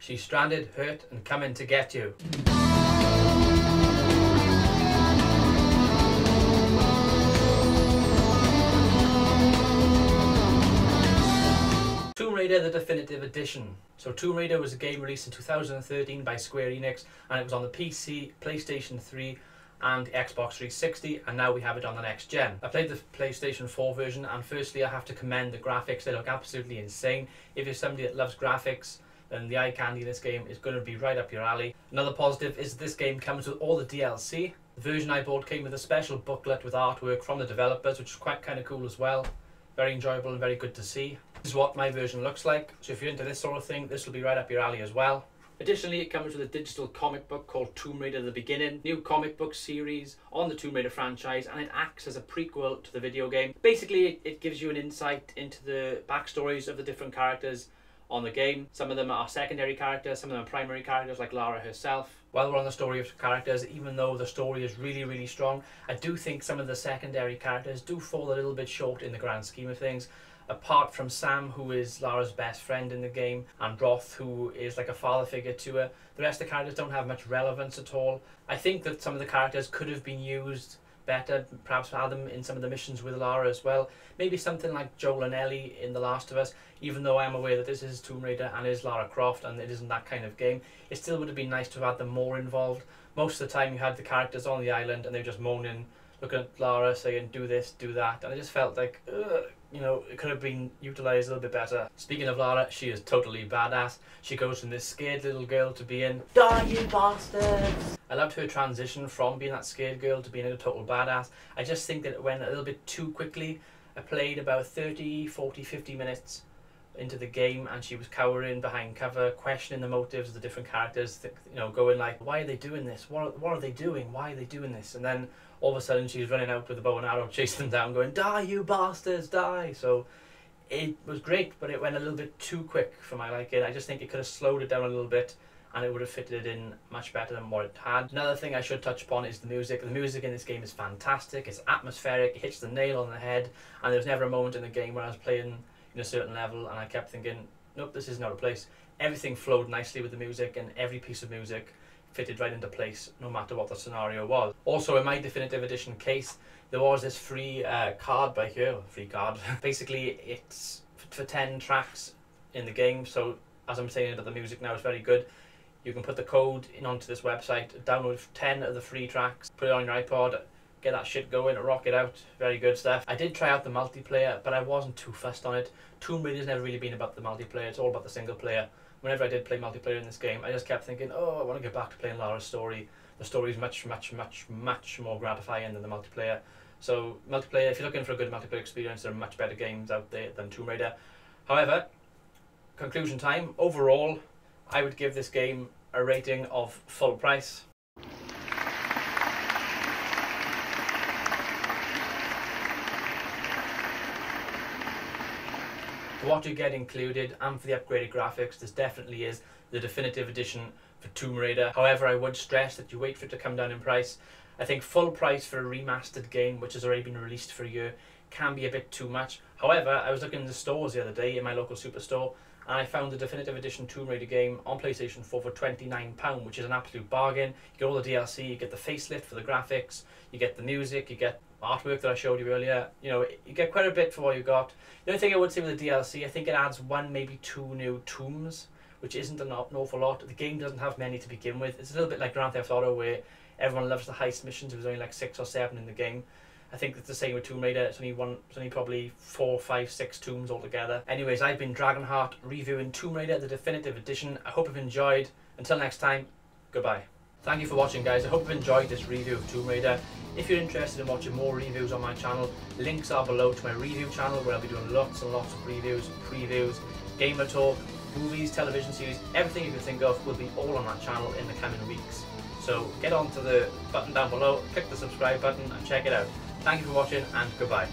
She's stranded, hurt, and coming to get you. Tomb Raider the Definitive Edition. So Tomb Raider was a game released in 2013 by Square Enix and it was on the PC, PlayStation 3 and Xbox 360 and now we have it on the next gen. I played the PlayStation 4 version and firstly I have to commend the graphics, they look absolutely insane. If you're somebody that loves graphics then the eye candy in this game is going to be right up your alley. Another positive is this game comes with all the DLC. The version I bought came with a special booklet with artwork from the developers which is quite kind of cool as well. Very enjoyable and very good to see. This is what my version looks like. So if you're into this sort of thing, this will be right up your alley as well. Additionally, it comes with a digital comic book called Tomb Raider The Beginning, new comic book series on the Tomb Raider franchise, and it acts as a prequel to the video game. Basically, it gives you an insight into the backstories of the different characters on the game. Some of them are secondary characters, some of them are primary characters like Lara herself. While we're on the story of characters, even though the story is really, really strong, I do think some of the secondary characters do fall a little bit short in the grand scheme of things. Apart from Sam, who is Lara's best friend in the game, and Roth, who is like a father figure to her, the rest of the characters don't have much relevance at all. I think that some of the characters could have been used better, perhaps add them in some of the missions with Lara as well. Maybe something like Joel and Ellie in The Last of Us, even though I am aware that this is Tomb Raider and is Lara Croft and it isn't that kind of game, it still would have been nice to have had them more involved. Most of the time you had the characters on the island and they were just moaning, looking at Lara saying do this, do that, and I just felt like, ugh, you know, it could have been utilised a little bit better. Speaking of Lara, she is totally badass. She goes from this scared little girl to being, die you bastards! I loved her transition from being that scared girl to being a total badass. I just think that it went a little bit too quickly. I played about 30, 40, 50 minutes into the game and she was cowering behind cover, questioning the motives of the different characters, you know, going like, why are they doing this? What, what are they doing? Why are they doing this? And then all of a sudden she's running out with a bow and arrow, chasing them down, going, die you bastards, die! So it was great, but it went a little bit too quick for my liking. I just think it could have slowed it down a little bit and it would have fitted it in much better than what it had. Another thing I should touch upon is the music. The music in this game is fantastic, it's atmospheric, it hits the nail on the head, and there's never a moment in the game where I was playing in a certain level and I kept thinking, nope, this is not a place. Everything flowed nicely with the music and every piece of music fitted right into place no matter what the scenario was. Also in my definitive edition case, there was this free uh, card by here, free card. Basically it's for 10 tracks in the game, so as I'm saying that the music now, is very good. You can put the code in onto this website, download 10 of the free tracks, put it on your iPod, get that shit going, and rock it out. Very good stuff. I did try out the multiplayer, but I wasn't too fussed on it. Tomb Raider's never really been about the multiplayer, it's all about the single player. Whenever I did play multiplayer in this game, I just kept thinking, oh, I want to get back to playing Lara's story. The story is much, much, much, much more gratifying than the multiplayer. So, multiplayer, if you're looking for a good multiplayer experience, there are much better games out there than Tomb Raider. However, conclusion time, overall, I would give this game a rating of full price. What you get included and for the upgraded graphics, this definitely is the definitive edition for Tomb Raider. However, I would stress that you wait for it to come down in price. I think full price for a remastered game, which has already been released for a year, can be a bit too much. However, I was looking in the stores the other day in my local superstore and I found the definitive edition Tomb Raider game on PlayStation 4 for £29, which is an absolute bargain. You get all the DLC, you get the facelift for the graphics, you get the music, you get artwork that I showed you earlier. You know, you get quite a bit for what you got. The only thing I would say with the DLC, I think it adds one, maybe two new tombs, which isn't an, awful lot. The game doesn't have many to begin with. It's a little bit like Grand Theft Auto, where everyone loves the heist missions. There's only like six or seven in the game. I think it's the same with Tomb Raider. It's only one. It's only probably four, five, six tombs altogether. Anyways, I've been Dragonheart reviewing Tomb Raider, the definitive edition. I hope you've enjoyed. Until next time, goodbye. Thank you for watching, guys. I hope you've enjoyed this review of Tomb Raider. If you're interested in watching more reviews on my channel, links are below to my review channel where I'll be doing lots and lots of reviews, previews, gamer talk, movies, television series, everything you can think of will be all on that channel in the coming weeks. So get onto the button down below, click the subscribe button and check it out. Thank you for watching and goodbye.